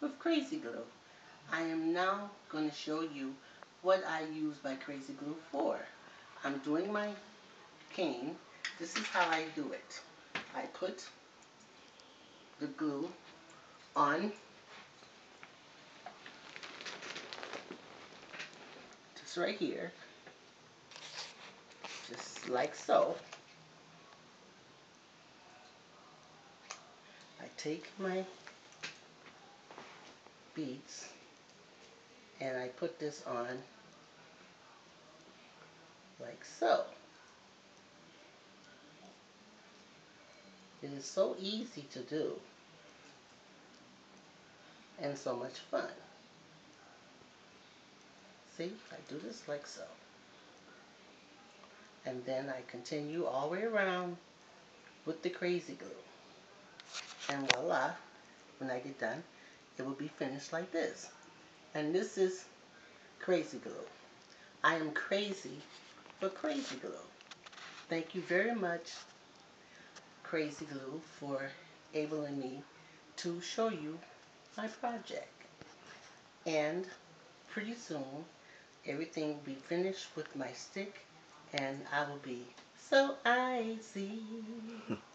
with Crazy Glue. I am now going to show you what I use my Crazy Glue for. I'm doing my cane. This is how I do it. I put the glue on just right here just like so I take my beads and I put this on like so it is so easy to do and so much fun. See, I do this like so. And then I continue all the way around with the crazy glue. And voila, when I get done, it will be finished like this. And this is crazy glue. I am crazy for crazy glue. Thank you very much, Crazy Glue, for enabling me to show you my project. And pretty soon, everything will be finished with my stick and I will be so icy.